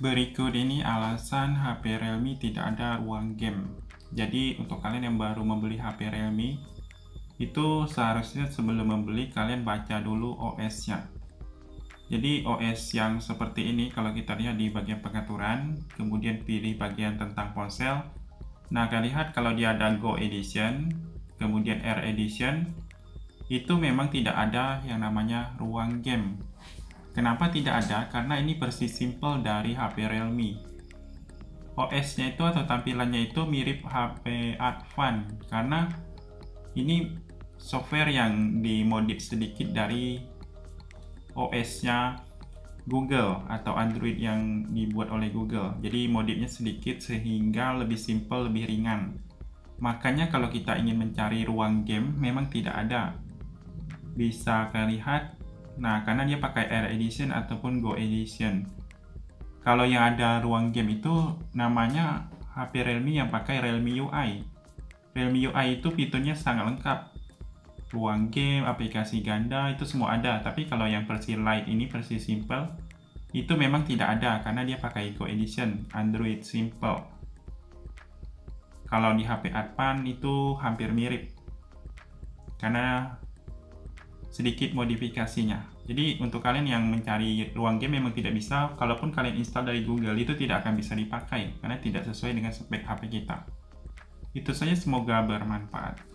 Berikut ini alasan HP Realme tidak ada ruang game. Jadi untuk kalian yang baru membeli HP Realme, itu seharusnya sebelum membeli kalian baca dulu OS-nya. Jadi OS yang seperti ini kalau kita lihat di bagian pengaturan, kemudian pilih bagian tentang ponsel. Nah, kalian lihat kalau dia ada Go Edition, kemudian Air Edition, itu memang tidak ada yang namanya ruang game. Kenapa tidak ada? Karena ini versi simple dari HP Realme. OS-nya itu atau tampilannya itu mirip HP Advan karena ini software yang dimodif sedikit dari OS-nya Google atau Android yang dibuat oleh Google. Jadi modifnya sedikit sehingga lebih simple, lebih ringan. Makanya kalau kita ingin mencari ruang game memang tidak ada. Bisa kalian lihat, nah karena dia pakai Air Edition ataupun Go Edition. Kalau yang ada ruang game itu namanya HP Realme yang pakai Realme UI. Realme UI itu fiturnya sangat lengkap ruang game, aplikasi ganda itu semua ada. Tapi kalau yang versi light ini versi simple itu memang tidak ada karena dia pakai Go Edition Android simple. Kalau di HP Advan itu hampir mirip karena sedikit modifikasinya. Jadi untuk kalian yang mencari ruang game memang tidak bisa, kalaupun kalian install dari Google itu tidak akan bisa dipakai karena tidak sesuai dengan spek HP kita. Itu saja semoga bermanfaat.